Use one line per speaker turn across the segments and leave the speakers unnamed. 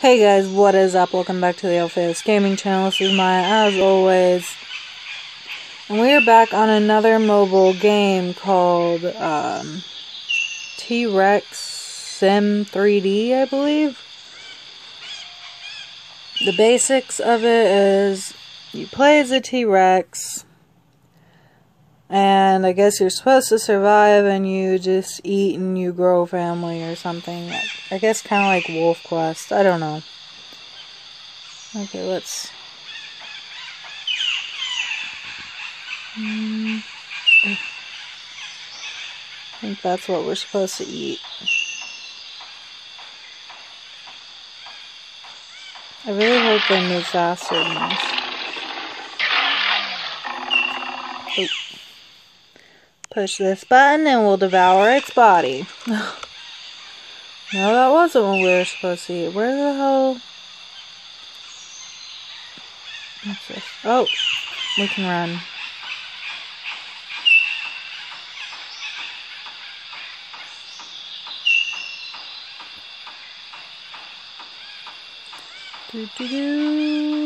Hey guys, what is up? Welcome back to the Alphaios Gaming channel. This is Miah, as always. And we are back on another mobile game called um, T-Rex Sim 3D, I believe. The basics of it is you play as a T-Rex and I guess you're supposed to survive and you just eat and you grow family or something. I guess kind of like WolfQuest. I don't know. Okay, let's... Mm. I think that's what we're supposed to eat. I really hope they move faster than this. Oh. Push this button and we'll devour its body. no, that wasn't what we were supposed to eat. Where the hell... What's this? Oh, we can run. Do do do.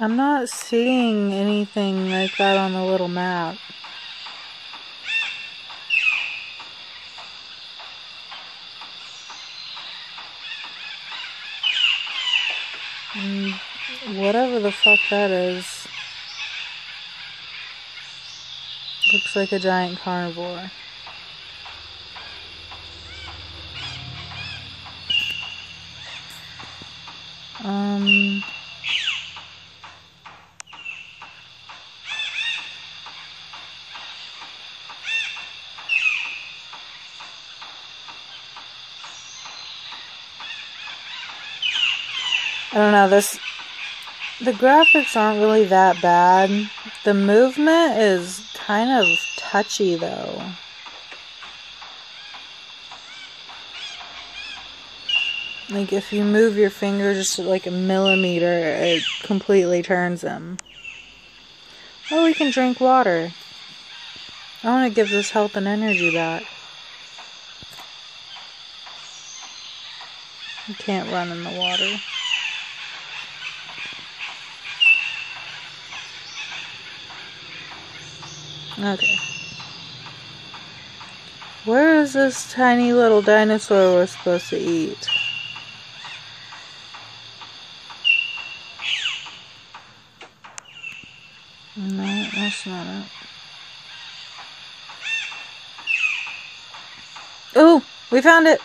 I'm not seeing anything like that on the little map. Mm, whatever the fuck that is. Looks like a giant carnivore. I don't know, this the graphics aren't really that bad. The movement is kind of touchy though. Like if you move your finger just like a millimeter, it completely turns them. Oh, we can drink water. I want to give this health and energy back. You can't run in the water. Okay. Where is this tiny little dinosaur we're supposed to eat? No, that's not it. Oh, we found it!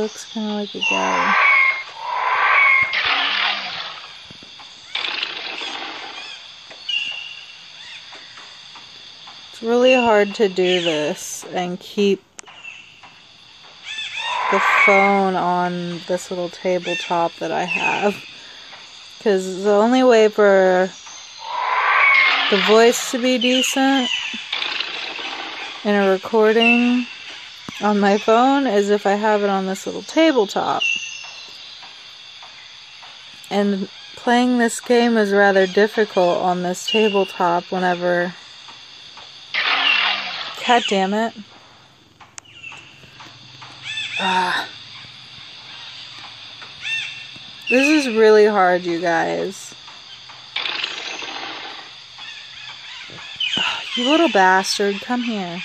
Looks kind of like a guy. It's really hard to do this and keep the phone on this little tabletop that I have. Because the only way for the voice to be decent in a recording on my phone as if I have it on this little tabletop. And playing this game is rather difficult on this tabletop whenever... God damn it. Ah. This is really hard, you guys. Oh, you little bastard, come here.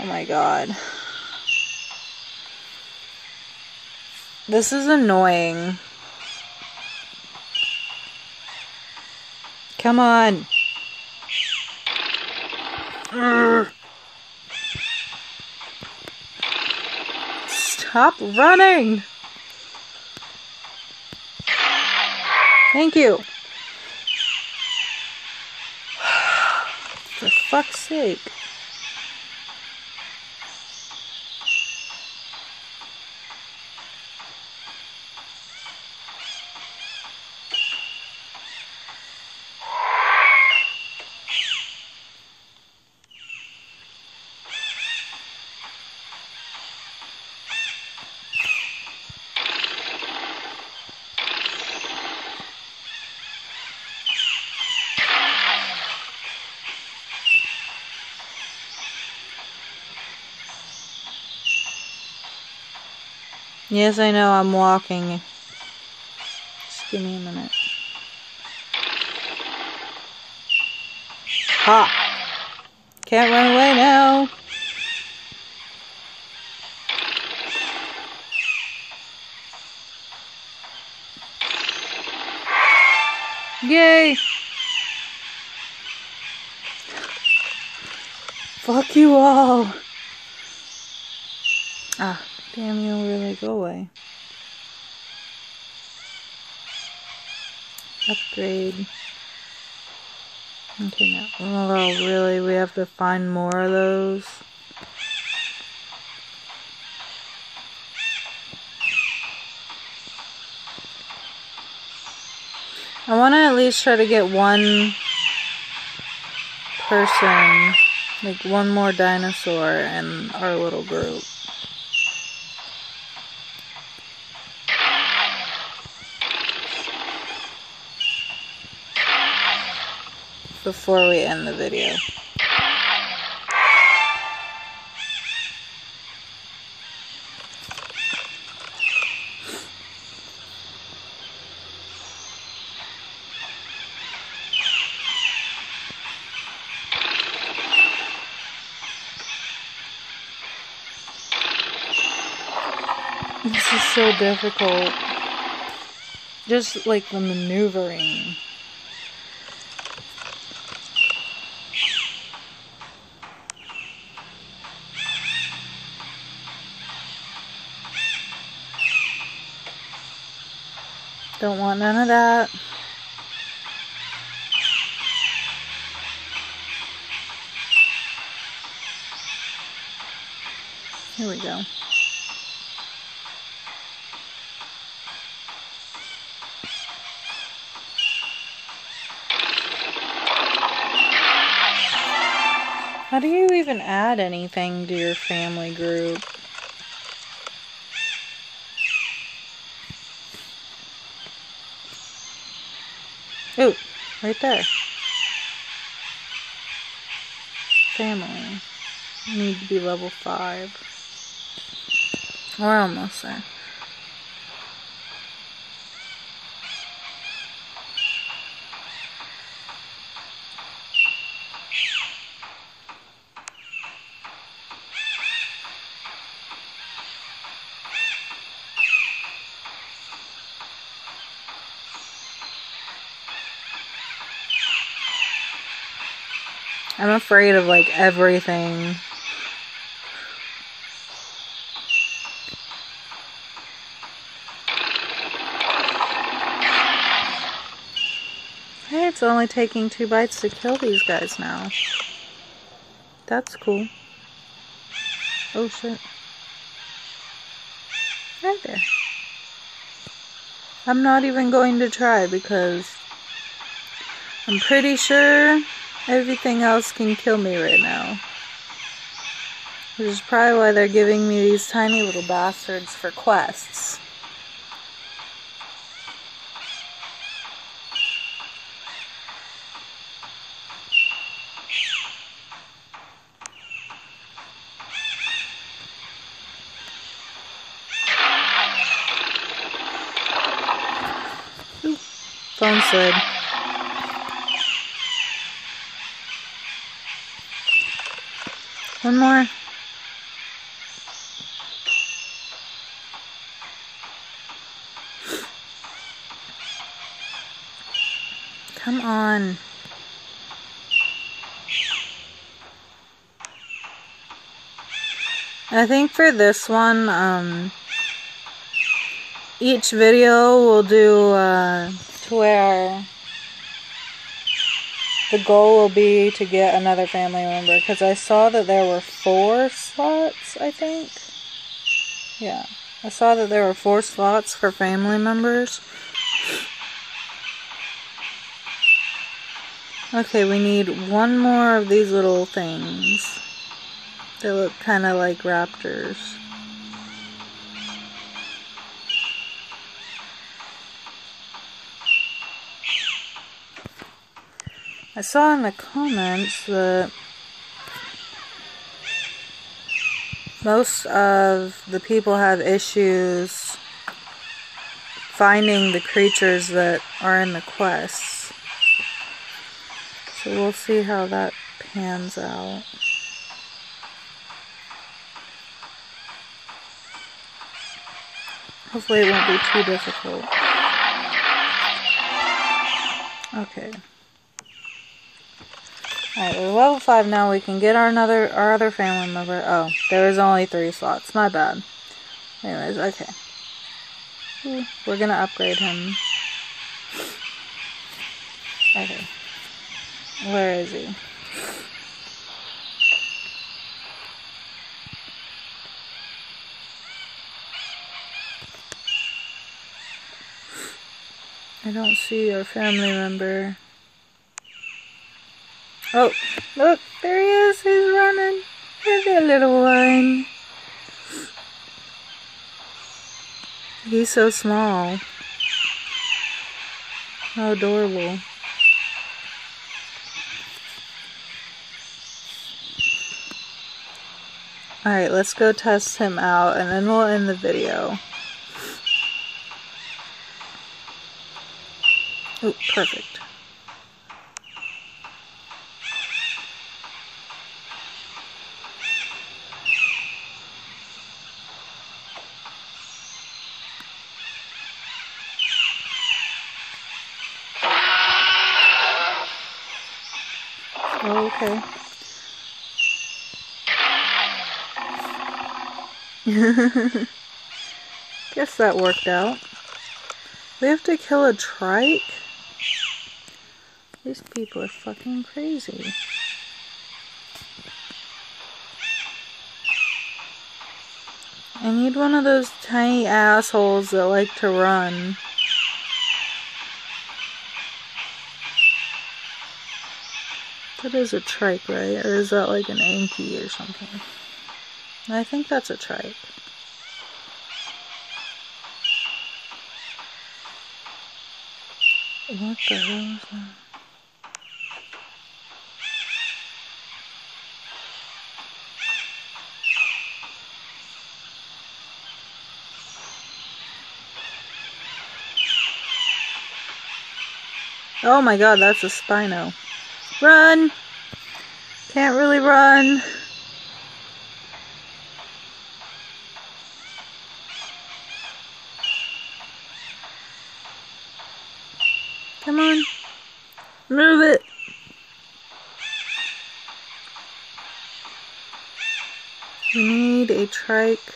Oh my god. This is annoying. Come on. Stop running! Thank you. For fuck's sake. Yes, I know, I'm walking. Just give me a minute. Ha! Can't run away now. Yay! Fuck you all! Ah, you, really go away. Upgrade. Okay, now. Oh, really? We have to find more of those? I want to at least try to get one person, like one more dinosaur in our little group. Before we end the video. This is so difficult. Just like the maneuvering. Don't want none of that. Here we go. How do you even add anything to your family group? Ooh, right there. Family. Need to be level 5. We're almost there. Afraid of like everything. Hey, it's only taking two bites to kill these guys now. That's cool. Oh shit. Right there. I'm not even going to try because I'm pretty sure everything else can kill me right now. Which is probably why they're giving me these tiny little bastards for quests. Phone slid. One more. Come on. I think for this one, um, each video will do, uh, to where the goal will be to get another family member because I saw that there were four slots, I think. Yeah. I saw that there were four slots for family members. Okay, we need one more of these little things. They look kind of like raptors. I saw in the comments that most of the people have issues finding the creatures that are in the quests. So we'll see how that pans out. Hopefully it won't be too difficult. Okay. Alright, we're level 5 now. We can get our another our other family member. Oh, there is only three slots. My bad. Anyways, okay. We're gonna upgrade him. Okay. Where is he? I don't see our family member. Oh, look, there he is. He's running. There's that little one. He's so small. How adorable. Alright, let's go test him out and then we'll end the video. Oh, perfect. Oh, Oh, okay. Guess that worked out. We have to kill a trike? These people are fucking crazy. I need one of those tiny assholes that like to run. That is a trike, right? Or is that like an Anky or something? I think that's a trike. What the hell is that? Oh my god, that's a Spino. Run! Can't really run. Come on. Move it. We need a trike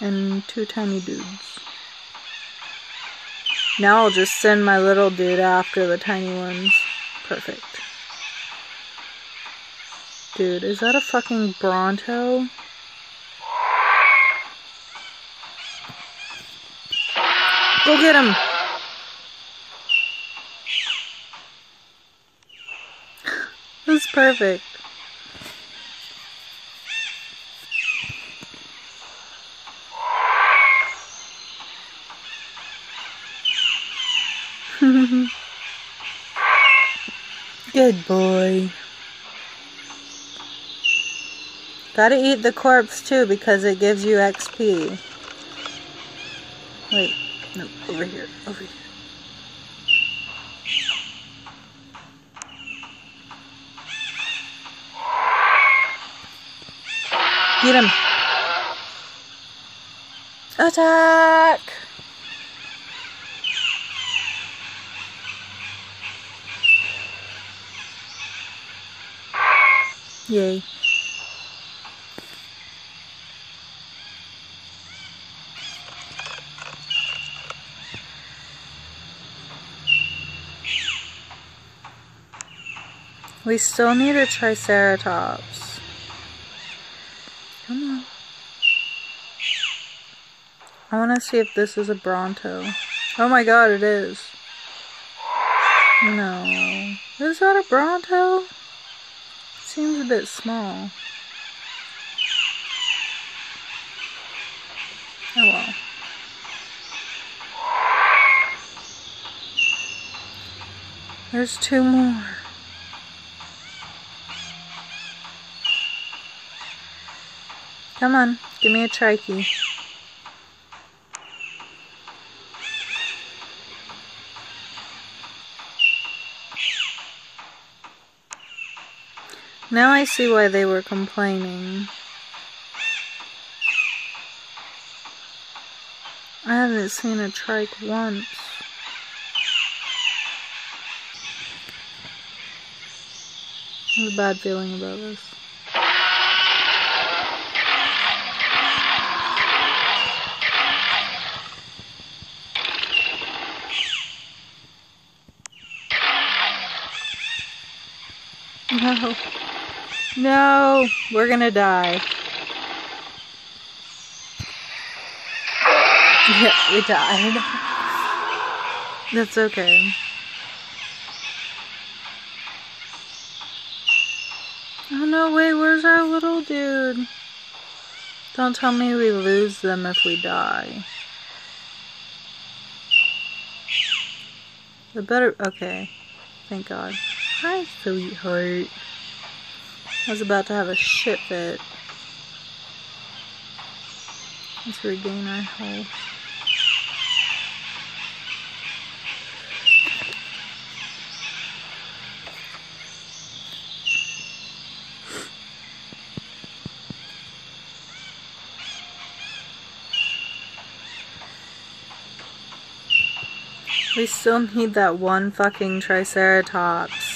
and two tiny dudes. Now I'll just send my little dude after the tiny ones. Perfect. Dude, is that a fucking Bronto? Go get him! That's perfect. Good boy. Gotta eat the corpse too because it gives you XP. Wait, no, over here, over here. Get him. Attack! Yay. We still need a Triceratops. Come on. I want to see if this is a Bronto. Oh my god, it is. No. Is that a Bronto? Seems a bit small. Oh well. There's two more. Come on, give me a trikey. Now I see why they were complaining. I haven't seen a trike once. I have a bad feeling about this. No. No, we're gonna die. Yeah, we died. That's okay. Oh no, wait, where's our little dude? Don't tell me we lose them if we die. The better, okay. Thank God. Hi, sweetheart. I was about to have a shit fit. Let's regain our health. We still need that one fucking Triceratops.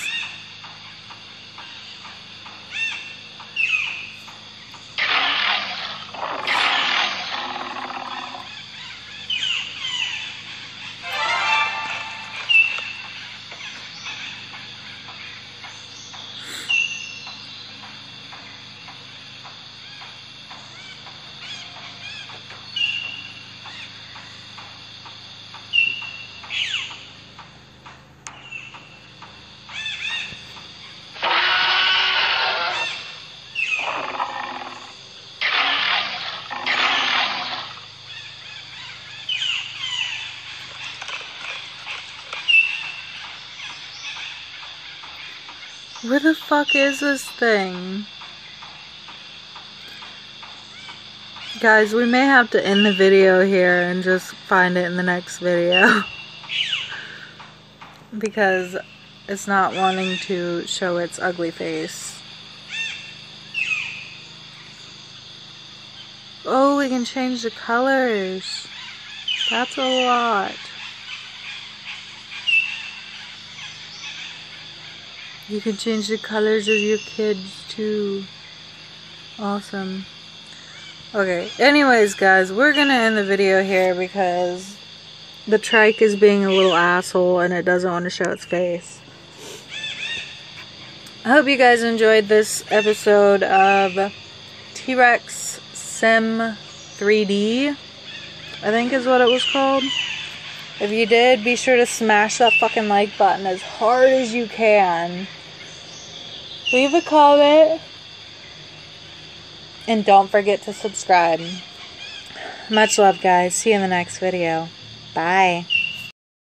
Where the fuck is this thing? Guys, we may have to end the video here and just find it in the next video. because it's not wanting to show its ugly face. Oh, we can change the colors. That's a lot. You can change the colors of your kids too. Awesome. Okay, anyways guys, we're gonna end the video here because the trike is being a little asshole and it doesn't want to show its face. I hope you guys enjoyed this episode of T-Rex Sim 3D, I think is what it was called. If you did, be sure to smash that fucking like button as hard as you can. Leave a comment. And don't forget to subscribe. Much love, guys. See you in the next video. Bye.